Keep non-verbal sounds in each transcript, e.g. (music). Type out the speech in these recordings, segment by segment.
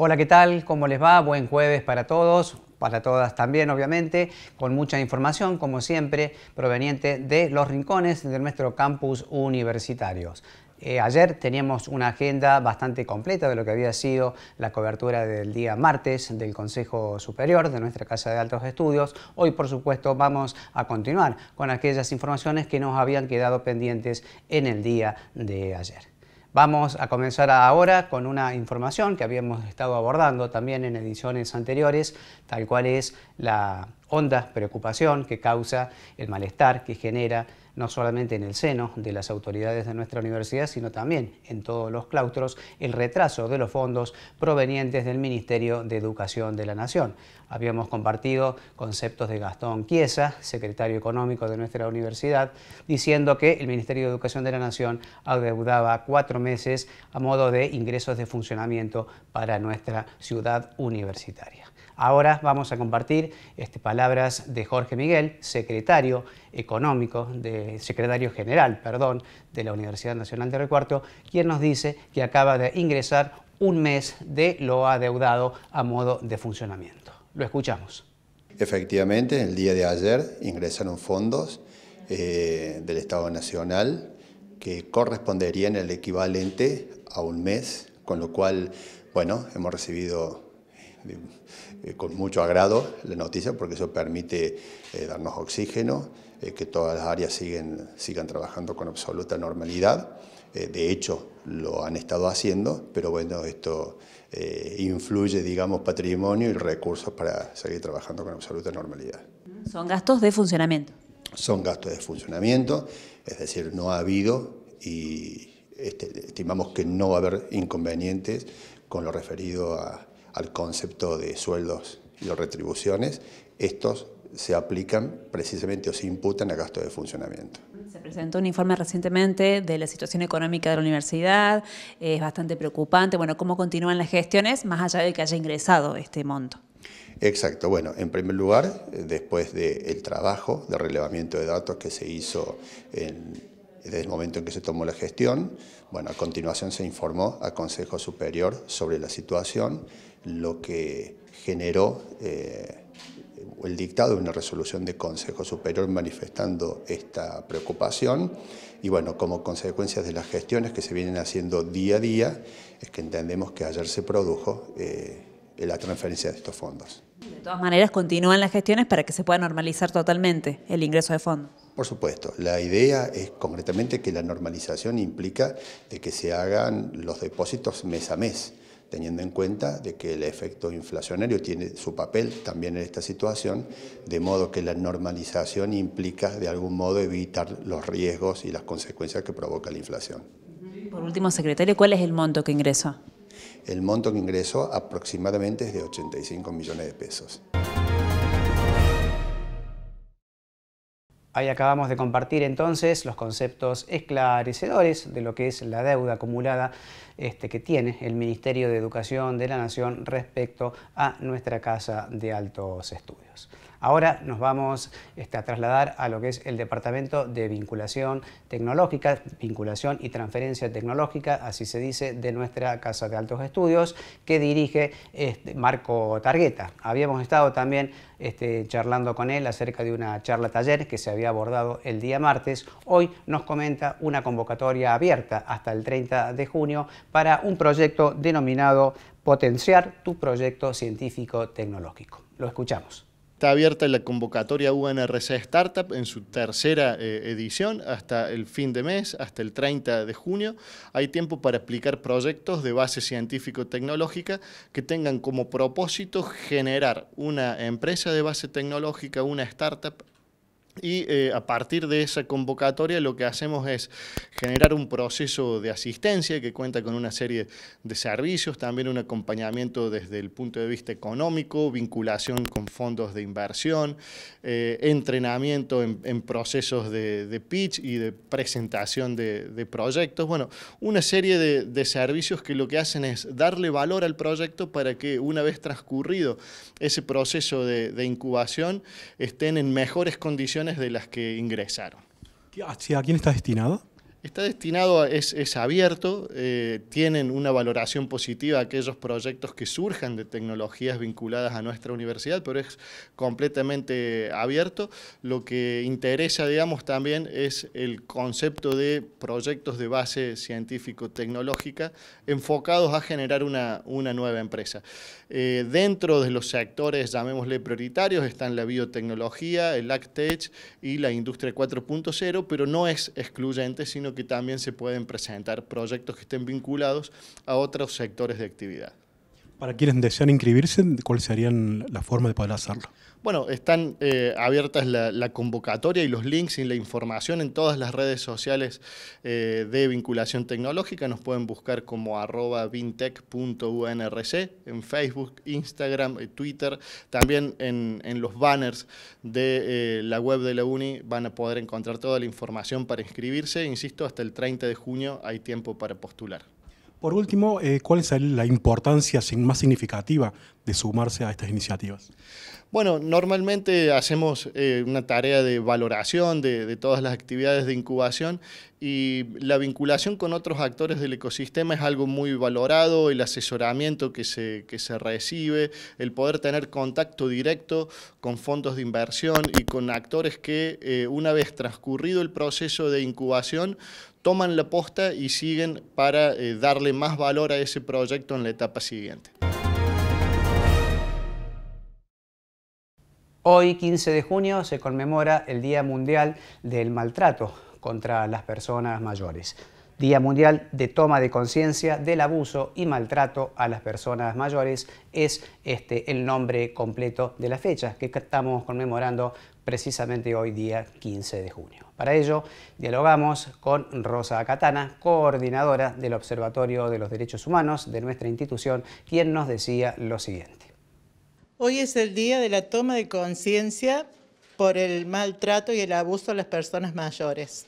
Hola, ¿qué tal? ¿Cómo les va? Buen jueves para todos, para todas también, obviamente, con mucha información, como siempre, proveniente de los rincones de nuestro campus universitarios. Eh, ayer teníamos una agenda bastante completa de lo que había sido la cobertura del día martes del Consejo Superior de nuestra Casa de Altos Estudios. Hoy, por supuesto, vamos a continuar con aquellas informaciones que nos habían quedado pendientes en el día de ayer. Vamos a comenzar ahora con una información que habíamos estado abordando también en ediciones anteriores, tal cual es la honda preocupación que causa el malestar que genera no solamente en el seno de las autoridades de nuestra universidad, sino también en todos los claustros, el retraso de los fondos provenientes del Ministerio de Educación de la Nación. Habíamos compartido conceptos de Gastón Chiesa, secretario económico de nuestra universidad, diciendo que el Ministerio de Educación de la Nación adeudaba cuatro meses a modo de ingresos de funcionamiento para nuestra ciudad universitaria. Ahora vamos a compartir este, palabras de Jorge Miguel, secretario económico, de, secretario general, perdón, de la Universidad Nacional de Recuarto, quien nos dice que acaba de ingresar un mes de lo adeudado a modo de funcionamiento. Lo escuchamos. Efectivamente, el día de ayer ingresaron fondos eh, del Estado Nacional que corresponderían al equivalente a un mes, con lo cual, bueno, hemos recibido con mucho agrado la noticia porque eso permite eh, darnos oxígeno, eh, que todas las áreas siguen, sigan trabajando con absoluta normalidad. de hecho, lo han estado haciendo, pero bueno, esto influye, digamos, patrimonio y recursos para seguir trabajando con absoluta normalidad. ¿Son gastos de funcionamiento? Son gastos de funcionamiento, es decir, no ha habido y este, estimamos que no va a haber inconvenientes con lo referido a, al concepto de sueldos y retribuciones, estos se aplican precisamente o se imputan a gastos de funcionamiento. Se presentó un informe recientemente de la situación económica de la universidad, es bastante preocupante. Bueno, ¿cómo continúan las gestiones más allá de que haya ingresado este monto? Exacto, bueno, en primer lugar, después del trabajo de relevamiento de datos que se hizo desde el momento en que se tomó la gestión, bueno, a continuación se informó al Consejo Superior sobre la situación, lo que generó eh, el dictado de una resolución de Consejo Superior manifestando esta preocupación y bueno, como consecuencia de las gestiones que se vienen haciendo día a día, es que entendemos que ayer se produjo eh, la transferencia de estos fondos. De todas maneras, continúan las gestiones para que se pueda normalizar totalmente el ingreso de fondos. Por supuesto, la idea es concretamente que la normalización implica de que se hagan los depósitos mes a mes teniendo en cuenta de que el efecto inflacionario tiene su papel también en esta situación, de modo que la normalización implica de algún modo evitar los riesgos y las consecuencias que provoca la inflación. Por último, secretario, ¿cuál es el monto que ingresó? El monto que ingresó aproximadamente es de 85 millones de pesos. Ahí acabamos de compartir entonces los conceptos esclarecedores de lo que es la deuda acumulada este, que tiene el Ministerio de Educación de la Nación respecto a nuestra Casa de Altos Estudios. Ahora nos vamos este, a trasladar a lo que es el Departamento de Vinculación Tecnológica, Vinculación y Transferencia Tecnológica, así se dice, de nuestra Casa de Altos Estudios, que dirige este, Marco Targueta. Habíamos estado también este, charlando con él acerca de una charla taller que se había abordado el día martes. Hoy nos comenta una convocatoria abierta hasta el 30 de junio para un proyecto denominado Potenciar tu proyecto científico tecnológico. Lo escuchamos. Está abierta la convocatoria UNRC Startup en su tercera eh, edición hasta el fin de mes, hasta el 30 de junio. Hay tiempo para aplicar proyectos de base científico-tecnológica que tengan como propósito generar una empresa de base tecnológica, una startup y eh, a partir de esa convocatoria lo que hacemos es generar un proceso de asistencia que cuenta con una serie de servicios, también un acompañamiento desde el punto de vista económico, vinculación con fondos de inversión, eh, entrenamiento en, procesos de, pitch y de presentación de, proyectos. Bueno, una serie de, servicios que lo que hacen es darle valor al proyecto para que una vez transcurrido ese proceso de incubación estén en mejores condiciones de las que ingresaron. ¿A quién está destinado? Está destinado, a, es, es abierto, eh, tienen una valoración positiva aquellos proyectos que surjan de tecnologías vinculadas a nuestra universidad, pero es completamente abierto. Lo que interesa, digamos, también es el concepto de proyectos de base científico-tecnológica enfocados a generar una, una nueva empresa. Eh, dentro de los sectores, llamémosle prioritarios, están la biotecnología, el AgTech y la industria 4.0, pero no es excluyente, sino que también se pueden presentar proyectos que estén vinculados a otros sectores de actividad. Para quienes desean inscribirse, ¿cuál serían las formas de poder hacerlo? Bueno, están eh, abiertas la, convocatoria y los links y la información en todas las redes sociales eh, de vinculación tecnológica. Nos pueden buscar como arroba vintech.unrc en Facebook, Instagram, eh, Twitter. También en los banners de la web de la UNI van a poder encontrar toda la información para inscribirse. Insisto, hasta el 30 de junio hay tiempo para postular. Por último, ¿cuál es la importancia más significativa de sumarse a estas iniciativas? Bueno, normalmente hacemos eh, una tarea de valoración de, todas las actividades de incubación y la vinculación con otros actores del ecosistema es algo muy valorado, el asesoramiento que se, que se recibe, el poder tener contacto directo con fondos de inversión y con actores que eh, una vez transcurrido el proceso de incubación toman la posta y siguen para eh, darle más valor a ese proyecto en la etapa siguiente. Hoy, 15 de junio, se conmemora el Día Mundial del Maltrato contra las Personas Mayores. Día Mundial de Toma de Conciencia del Abuso y Maltrato a las Personas Mayores es este, el nombre completo de la fecha que estamos conmemorando precisamente hoy, día 15 de junio. Para ello, dialogamos con Rosa Catana, coordinadora del Observatorio de los Derechos Humanos de nuestra institución, quien nos decía lo siguiente. Hoy es el día de la toma de conciencia por el maltrato y el abuso a las personas mayores.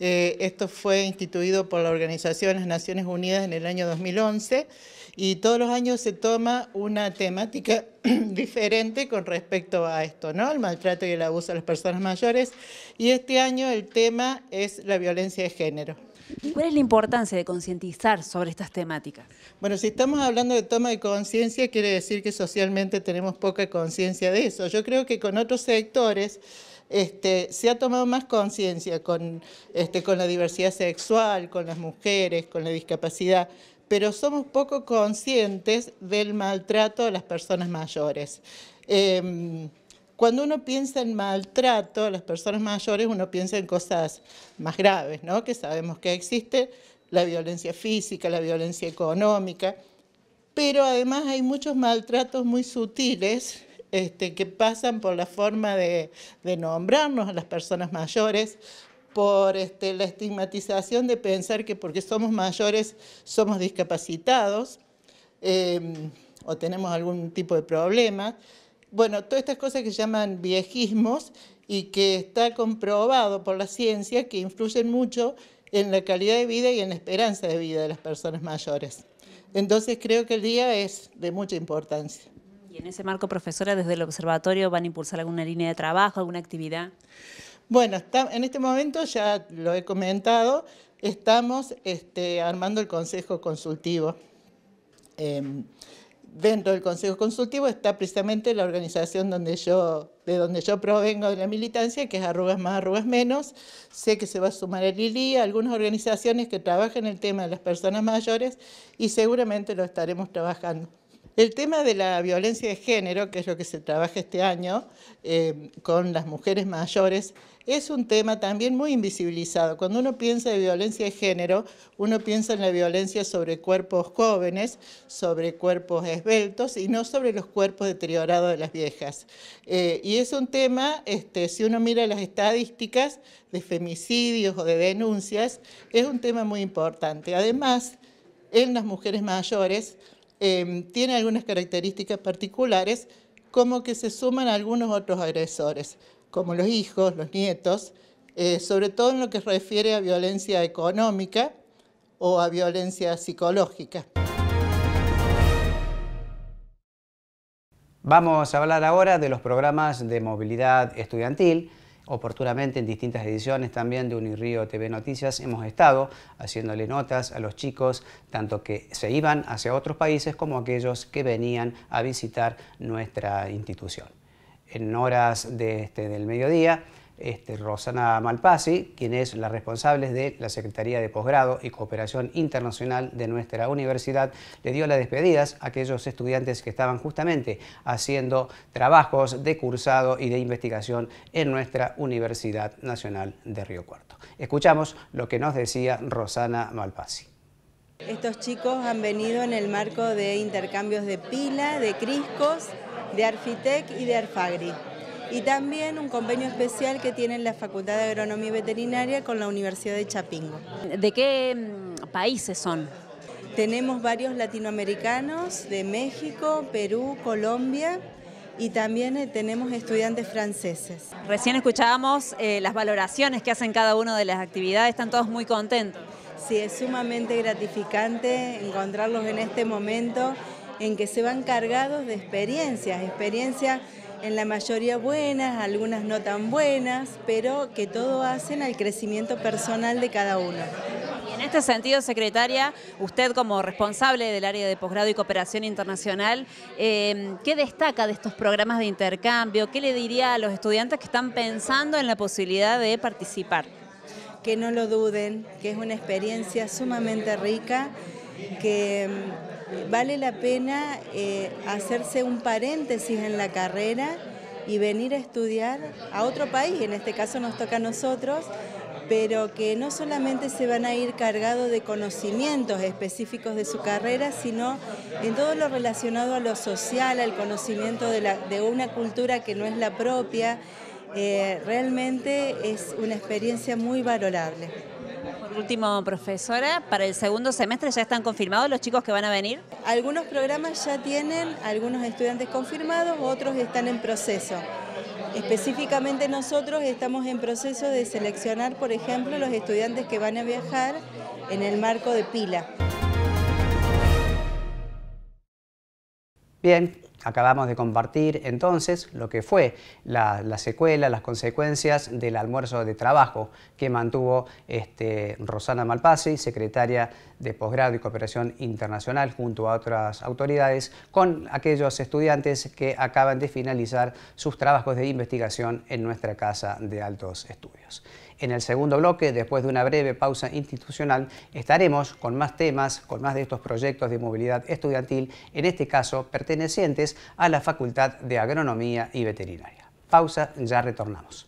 Eh, esto fue instituido por la Organización de las Naciones Unidas en el año 2011 y todos los años se toma una temática (clears throat) diferente con respecto a esto, ¿no? El maltrato y el abuso a las personas mayores. Y este año el tema es la violencia de género. ¿Cuál es la importancia de concientizar sobre estas temáticas? Bueno, si estamos hablando de toma de conciencia, quiere decir que socialmente tenemos poca conciencia de eso. Yo creo que con otros sectores este, se ha tomado más conciencia con, este, con la diversidad sexual, con las mujeres, con la discapacidad, pero somos poco conscientes del maltrato a las personas mayores. Em, cuando uno piensa en maltrato a las personas mayores, uno piensa en cosas más graves, ¿no? que sabemos que existe, la violencia física, la violencia económica, pero además hay muchos maltratos muy sutiles este, que pasan por la forma de, nombrarnos a las personas mayores, por este, la estigmatización de pensar que porque somos mayores somos discapacitados em, o tenemos algún tipo de problema. Bueno, todas estas cosas que llaman viejismos y que está comprobado por la ciencia que influyen mucho en la calidad de vida y en la esperanza de vida de las personas mayores. Entonces creo que el día es de mucha importancia. En ese marco, profesora, desde el observatorio van a impulsar alguna línea de trabajo, alguna actividad. Bueno, en este momento ya lo he comentado, estamos este, armando el consejo consultivo. Em, dentro del Consejo Consultivo está precisamente la organización donde yo, de donde yo provengo de la militancia, que es Arrugas Más, Arrugas Menos. Sé que se va a sumar el ILI, algunas organizaciones que trabajan el tema de las personas mayores y seguramente lo estaremos trabajando. El tema de la violencia de género, que es lo que se trabaja este año eh, con las mujeres mayores, es un tema también muy invisibilizado. Cuando uno piensa de violencia de género, uno piensa en la violencia sobre cuerpos jóvenes, sobre cuerpos esbeltos y no sobre los cuerpos deteriorados de las viejas. Eh, y es un tema, este, si uno mira las estadísticas de femicidios o de denuncias, es un tema muy importante. Además, en las mujeres mayores, Em, tiene algunas características particulares, como que se suman algunos otros agresores, como los hijos, los nietos, eh, sobre todo en lo que refiere a violencia económica o a violencia psicológica. Vamos a hablar ahora de los programas de movilidad estudiantil Oportunamente en distintas ediciones también de Unirío TV Noticias hemos estado haciéndole notas a los chicos, tanto que se iban hacia otros países como aquellos que venían a visitar nuestra institución. En horas este, del mediodía este, Rosana Malpasi, quien es la responsable de la Secretaría de Posgrado y Cooperación Internacional de nuestra universidad, le dio las despedidas a aquellos estudiantes que estaban justamente haciendo trabajos de cursado y de investigación en nuestra Universidad Nacional de Río Cuarto. Escuchamos lo que nos decía Rosana Malpasi. Estos chicos han venido en el marco de intercambios de pila, de criscos, de Arfitec y de Arfagri y también un convenio especial que tiene la Facultad de Agronomía y Veterinaria con la Universidad de Chapingo. ¿De qué mm, países son? Tenemos varios latinoamericanos de México, Perú, Colombia y también eh, tenemos estudiantes franceses. Recién escuchábamos eh, las valoraciones que hacen cada una de las actividades, están todos muy contentos. Sí, es sumamente gratificante encontrarlos en este momento en que se van cargados de experiencias, experiencias en la mayoría buenas, algunas no tan buenas, pero que todo hacen al crecimiento personal de cada uno. Y en este sentido, secretaria, usted como responsable del área de posgrado y cooperación internacional, eh, ¿qué destaca de estos programas de intercambio? ¿Qué le diría a los estudiantes que están pensando en la posibilidad de participar? Que no lo duden, que es una experiencia sumamente rica, que vale la pena eh, hacerse un paréntesis en la carrera y venir a estudiar a otro país, en este caso nos toca a nosotros, pero que no solamente se van a ir cargados de conocimientos específicos de su carrera, sino en todo lo relacionado a lo social, al conocimiento de, una cultura que no es la propia. Eh, realmente es una experiencia muy valorable último, profesora, para el segundo semestre ya están confirmados los chicos que van a venir. Algunos programas ya tienen algunos estudiantes confirmados, otros están en proceso. Específicamente nosotros estamos en proceso de seleccionar, por ejemplo, los estudiantes que van a viajar en el marco de pila. Bien, Acabamos de compartir entonces lo que fue la, secuela, las consecuencias del almuerzo de trabajo que mantuvo este, Rosana Malpasi, secretaria de posgrado y cooperación internacional junto a otras autoridades, con aquellos estudiantes que acaban de finalizar sus trabajos de investigación en nuestra Casa de Altos Estudios. En el segundo bloque, después de una breve pausa institucional, estaremos con más temas, con más de estos proyectos de movilidad estudiantil, en este caso pertenecientes a la Facultad de Agronomía y Veterinaria. Pausa, ya retornamos.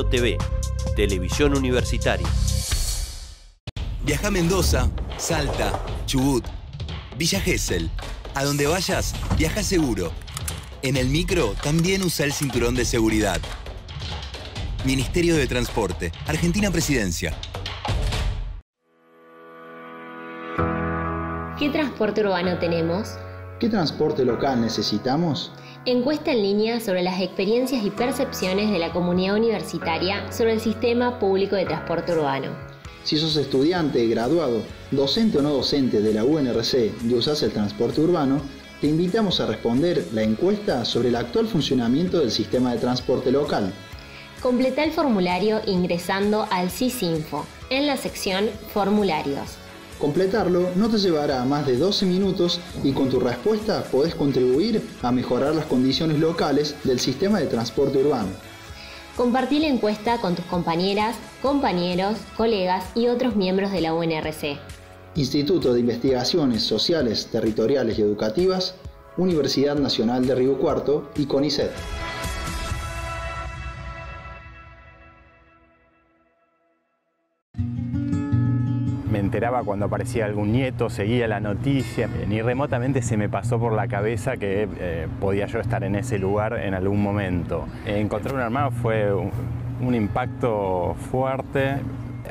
Río TV, televisión universitaria. Viaja a Mendoza, Salta, Chubut, Villa Gesell. A donde vayas, viaja seguro. En el micro también usa el cinturón de seguridad. Ministerio de Transporte, Argentina Presidencia. ¿Qué transporte urbano tenemos? ¿Qué transporte local necesitamos? Encuesta en línea sobre las experiencias y percepciones de la comunidad universitaria sobre el sistema público de transporte urbano. Si sos estudiante, graduado, docente o no docente de la UNRC y usas el transporte urbano, te invitamos a responder la encuesta sobre el actual funcionamiento del sistema de transporte local. Completa el formulario ingresando al CISINFO en la sección Formularios. Completarlo no te llevará más de 12 minutos y con tu respuesta podés contribuir a mejorar las condiciones locales del sistema de transporte urbano. Compartí la encuesta con tus compañeras, compañeros, colegas y otros miembros de la UNRC. Instituto de Investigaciones Sociales, Territoriales y Educativas, Universidad Nacional de Río Cuarto y CONICET. Enteraba cuando aparecía algún nieto, seguía la noticia. Ni remotamente se me pasó por la cabeza que eh, podía yo estar en ese lugar en algún momento. Encontrar un armado fue un, impacto fuerte.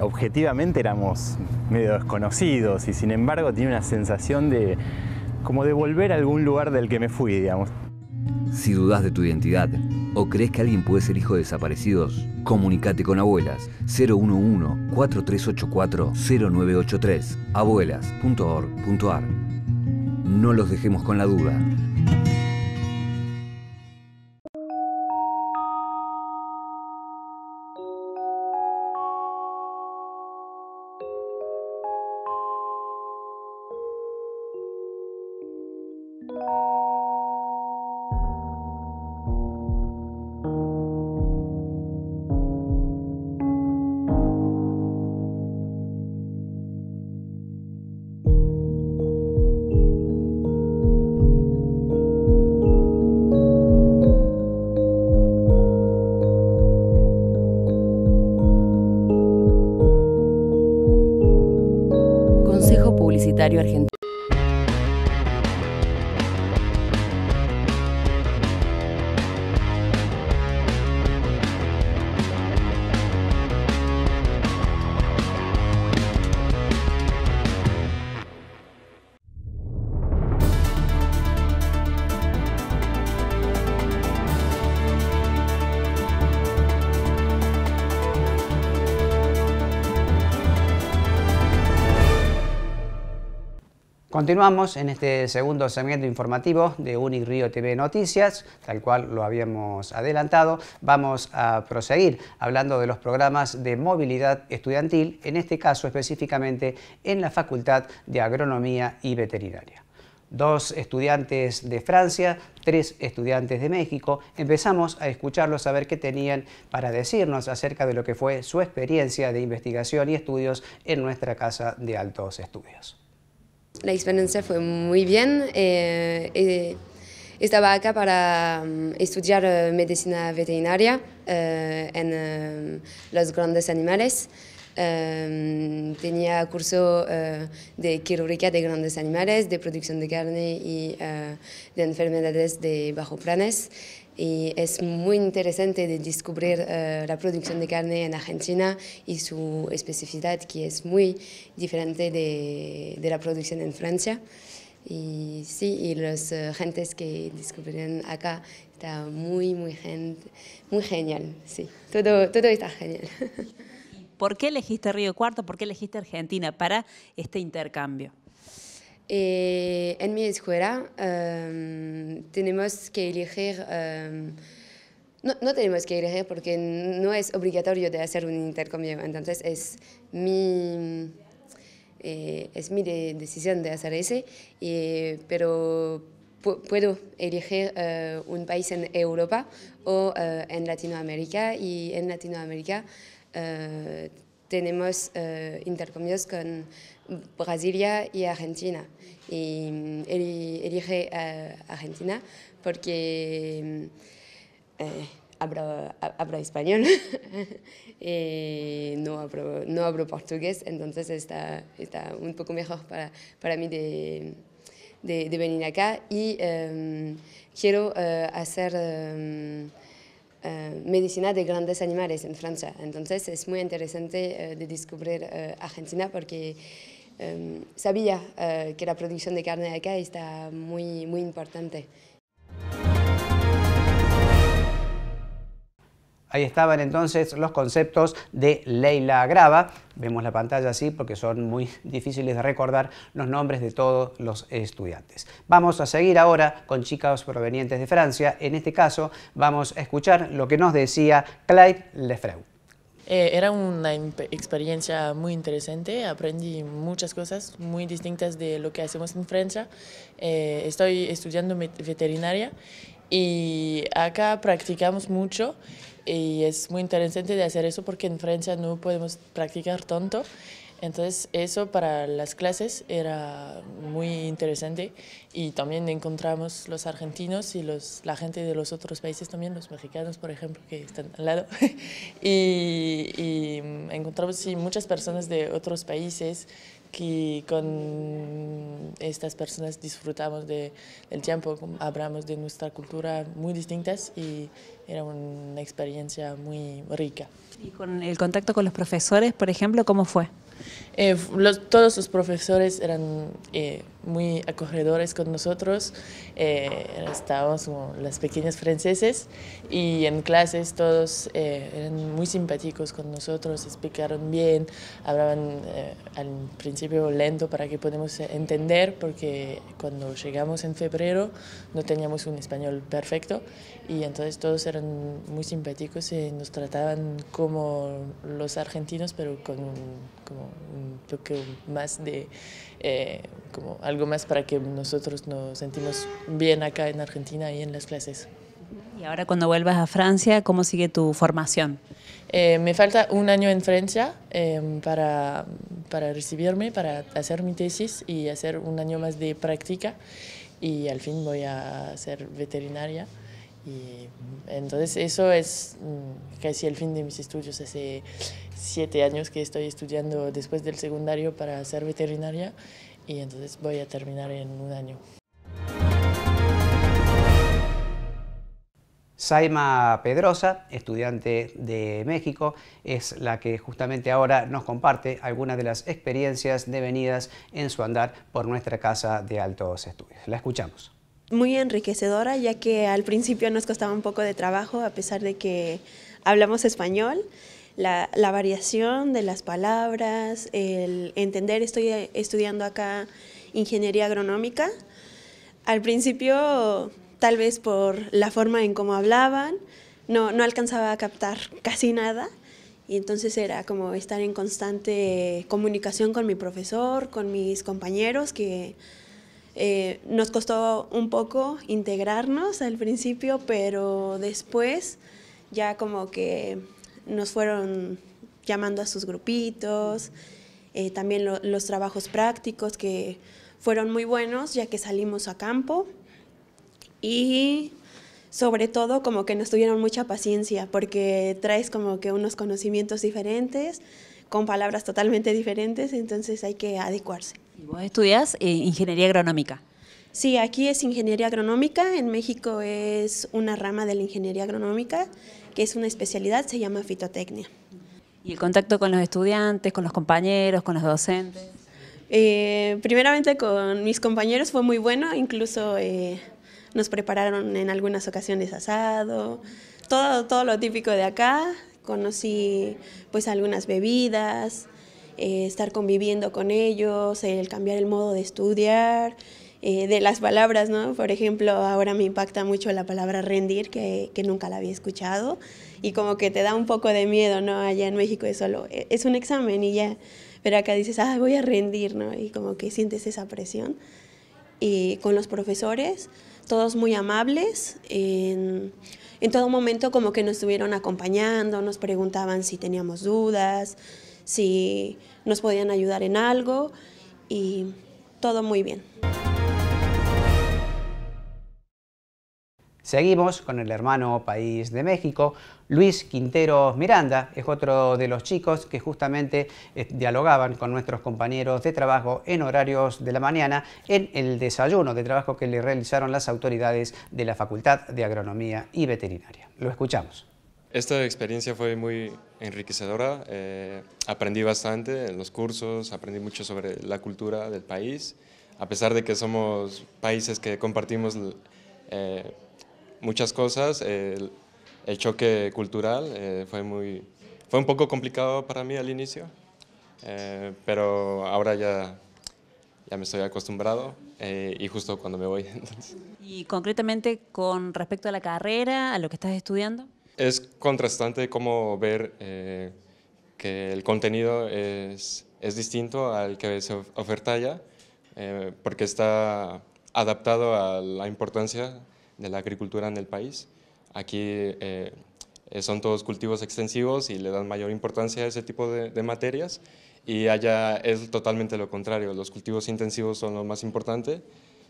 Objetivamente éramos medio desconocidos y sin embargo tenía una sensación de como de volver a algún lugar del que me fui, digamos. Si dudas de tu identidad ¿O crees que alguien puede ser hijo de desaparecidos? Comunicate con Abuelas 011-4384-0983 abuelas.org.ar No los dejemos con la duda. Argentino. Continuamos en este segundo segmento informativo de Unic Río TV Noticias, tal cual lo habíamos adelantado. Vamos a proseguir hablando de los programas de movilidad estudiantil, en este caso específicamente en la Facultad de Agronomía y Veterinaria. Dos estudiantes de Francia, tres estudiantes de México. Empezamos a escucharlos a ver qué tenían para decirnos acerca de lo que fue su experiencia de investigación y estudios en nuestra Casa de Altos Estudios. La experiencia fue muy bien. Eh, eh, estaba acá para mm, estudiar eh, medicina veterinaria en los grandes animales. tenía curso de quirúrgica de grandes animales, de producción de carne y de enfermedades de bajo planes y es muy interesante de descubrir eh, la producción de carne en Argentina y su especificidad que es muy diferente de, de la producción en Francia. Y sí, y los uh, gentes que descubrieron acá está muy, muy, muy genial, sí, todo, todo está genial. (laughs) ¿Por qué elegiste Río Cuarto? ¿Por qué elegiste Argentina para este intercambio? Eh, en mi escuela em, tenemos que elegir, em, no, tenemos que elegir porque no es obligatorio de hacer un intercambio, entonces es mi, eh, es mi decisión de hacer ese, pero puedo elegir eh, un país en Europa o en Latinoamérica. Y en Latinoamérica tenemos intercambios con Brasilia y Argentina. Y elige a Argentina porque eh, hablo, español, y (laughs) no, hablo, no hablo portugués, entonces está, está un poco mejor para, para mí de, de, venir acá. Y em, quiero eh, hacer... Eh, medicina de grandes animales en Francia. Entonces es muy interesante de descubrir Argentina porque Em, sabía eh, que la producción de carne acá está muy, muy importante. Ahí estaban entonces los conceptos de Leila Grava. Vemos la pantalla así porque son muy (laughs) difíciles de recordar los nombres de todos los estudiantes. Vamos a seguir ahora con chicas provenientes de Francia. En este caso vamos a escuchar lo que nos decía Clyde Lefreu. Eh, era una experiencia muy interesante, aprendí muchas cosas muy distintas de lo que hacemos en Francia. Eh, estoy estudiando veterinaria y acá practicamos mucho y es muy interesante de hacer eso porque en Francia no podemos practicar tanto. Entonces eso para las clases era muy interesante y también encontramos los argentinos y los, la gente de los otros países también, los mexicanos por ejemplo que están al lado (laughs) y, y, encontramos sí, muchas personas de otros países que con estas personas disfrutamos de, del tiempo, hablamos de nuestra cultura muy distintas y era una experiencia muy rica. ¿Y con el contacto con los profesores, por ejemplo, cómo fue? Eh, los, todos los profesores eran eh, muy acogedores con nosotros, eh, estábamos como las pequeñas franceses y en clases todos eh, eran muy simpáticos con nosotros, explicaron bien, hablaban eh, al principio lento para que podamos entender porque cuando llegamos en febrero no teníamos un español perfecto y entonces todos eran muy simpáticos y nos trataban como los argentinos pero con un, como un toque más de como algo más para que nosotros nos sentimos bien acá en Argentina y en las clases. Y ahora cuando vuelvas a Francia, ¿cómo sigue tu formación? Eh, me falta un año en Francia em, para, para recibirme, para hacer mi tesis y hacer un año más de práctica y al fin voy a ser veterinaria. Y entonces eso es mm, casi el fin de mis estudios. Hace siete años que estoy estudiando después del secundario para ser veterinaria y entonces voy a terminar en un año. Saima Pedrosa, estudiante de México, es la que justamente ahora nos comparte algunas de las experiencias devenidas en su andar por nuestra casa de altos estudios. La escuchamos. Muy enriquecedora, ya que al principio nos costaba un poco de trabajo, a pesar de que hablamos español la, variación de las palabras, el entender, estoy estudiando acá ingeniería agronómica. Al principio, tal vez por la forma en cómo hablaban, no, no alcanzaba a captar casi nada. Y entonces era como estar en constante comunicación con mi profesor, con mis compañeros, que eh, nos costó un poco integrarnos al principio, pero después ya como que nos fueron llamando a sus grupitos, eh, también los trabajos prácticos que fueron muy buenos ya que salimos a campo y sobre todo como que nos tuvieron mucha paciencia porque traes como que unos conocimientos diferentes con palabras totalmente diferentes, entonces hay que adecuarse. ¿Vos estudias eh, ingeniería agronómica? Sí, aquí es ingeniería agronómica, en México es una rama de la ingeniería agronómica que es una especialidad, se llama fitotecnia. ¿Y el contacto con los estudiantes, con los compañeros, con los docentes? Eh, primeramente con mis compañeros fue muy bueno, incluso eh, nos prepararon en algunas ocasiones asado, todo, todo lo típico de acá, conocí pues algunas bebidas, eh, estar conviviendo con ellos, el cambiar el modo de estudiar, de las palabras, ¿no? Por ejemplo, ahora me impacta mucho la palabra rendir, que, que, nunca la había escuchado, y como que te da un poco de miedo, ¿no? Allá en México es solo, e, es un examen y ya, pero acá dices, ah, voy a rendir, ¿no? Y como que sientes esa presión. Y con los profesores, todos muy amables, en, en todo momento como que nos estuvieron acompañando, nos preguntaban si teníamos dudas, si nos podían ayudar en algo, y todo muy bien. Seguimos con el hermano país de México. Luis Quintero Miranda es otro de los chicos que justamente eh, dialogaban con nuestros compañeros de trabajo en horarios de la mañana en el desayuno de trabajo que le realizaron las autoridades de la Facultad de Agronomía y Veterinaria. Lo escuchamos. Esta experiencia fue muy enriquecedora, eh, aprendí bastante en los cursos, aprendí mucho sobre la cultura del país, a pesar de que somos países que compartimos eh, muchas cosas. El, choque cultural eh, fue, muy, fue un poco complicado para mí al inicio, eh, pero ahora ya, ya me estoy acostumbrado eh, y justo cuando me voy. (laughs) ¿Y concretamente con respecto a la carrera, a lo que estás estudiando? Es contrastante cómo ver que el contenido es, es, distinto al que se oferta allá, porque está adaptado a la importancia de la agricultura en el país. Aquí eh, son todos cultivos extensivos y le dan mayor importancia a ese tipo de, materias y allá es totalmente lo contrario, los cultivos intensivos son lo más importante,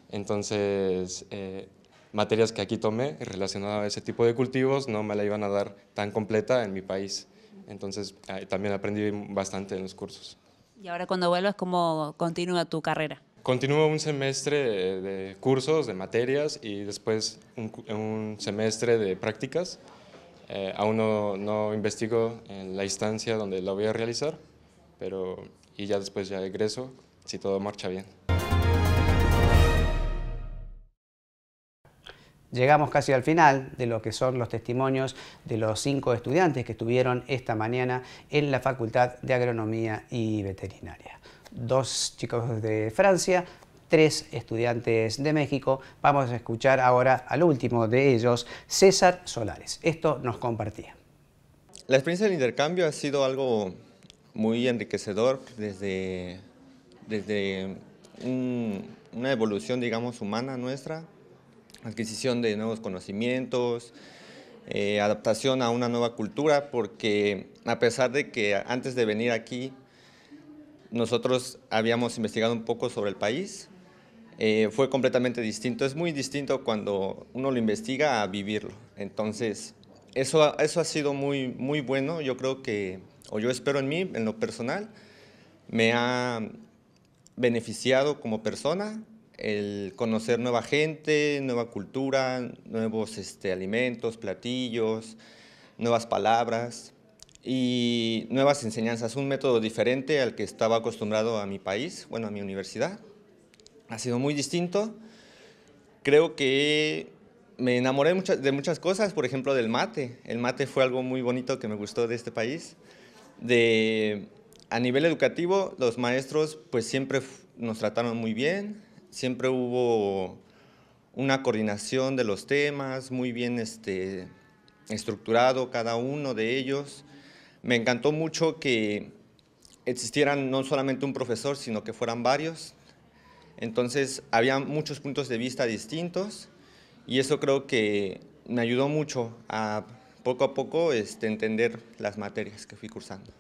entonces eh, materias que aquí tomé relacionadas a ese tipo de cultivos no me la iban a dar tan completa en mi país, entonces también aprendí bastante en los cursos. Y ahora cuando vuelvas, ¿cómo continúa tu carrera? Continúo un semestre de, cursos, de materias y después un, un semestre de prácticas. Eh, aún no, no, investigo en la instancia donde la voy a realizar, pero y ya después ya egreso si todo marcha bien. Llegamos casi al final de lo que son los testimonios de los cinco estudiantes que estuvieron esta mañana en la Facultad de Agronomía y Veterinaria. Dos chicos de Francia, tres estudiantes de México. Vamos a escuchar ahora al último de ellos, César Solares. Esto nos compartía. La experiencia del intercambio ha sido algo muy enriquecedor desde, desde una evolución, digamos, humana nuestra, adquisición de nuevos conocimientos, eh, adaptación a una nueva cultura, porque a pesar de que antes de venir aquí nosotros habíamos investigado un poco sobre el país, eh, fue completamente distinto. Es muy distinto cuando uno lo investiga a vivirlo. Entonces, eso, eso ha sido muy, muy bueno. Yo creo que, o yo espero en mí, en lo personal, me ha beneficiado como persona el conocer nueva gente, nueva cultura, nuevos este, alimentos, platillos, nuevas palabras y nuevas enseñanzas. Un método diferente al que estaba acostumbrado a mi país, bueno, a mi universidad ha sido muy distinto. Creo que me enamoré de muchas cosas, por ejemplo del mate. El mate fue algo muy bonito que me gustó de este país. De, a nivel educativo, los maestros pues siempre nos trataron muy bien, siempre hubo una coordinación de los temas, muy bien este, estructurado cada uno de ellos. Me encantó mucho que existieran no solamente un profesor, sino que fueran varios, entonces, había muchos puntos de vista distintos y eso creo que me ayudó mucho a poco a poco este, entender las materias que fui cursando.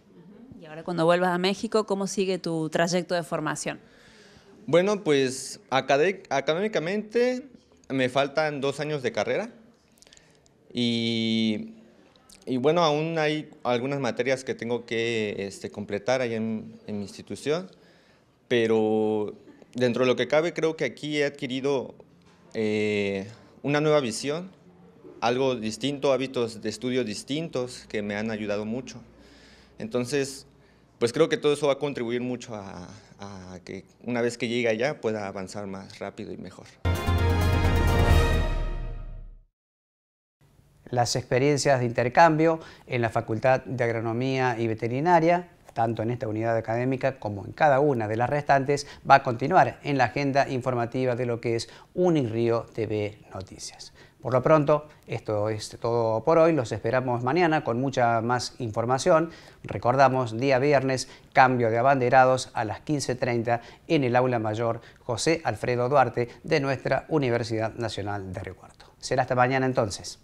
Y ahora cuando vuelvas a México, ¿cómo sigue tu trayecto de formación? Bueno, pues académicamente me faltan dos años de carrera y, bueno, aún hay algunas materias que tengo que este, completar ahí en, mi institución, pero dentro de lo que cabe, creo que aquí he adquirido eh, una nueva visión, algo distinto, hábitos de estudio distintos que me han ayudado mucho. Entonces, pues creo que todo eso va a contribuir mucho a que una vez que llegue allá pueda avanzar más rápido y mejor. Las experiencias de intercambio en la Facultad de Agronomía y Veterinaria tanto en esta unidad académica como en cada una de las restantes, va a continuar en la agenda informativa de lo que es Unirrío TV Noticias. Por lo pronto, esto es todo por hoy. Los esperamos mañana con mucha más información. Recordamos, día viernes, cambio de abanderados a las 15.30 en el aula mayor José Alfredo Duarte de nuestra Universidad Nacional de Río. Será hasta mañana entonces.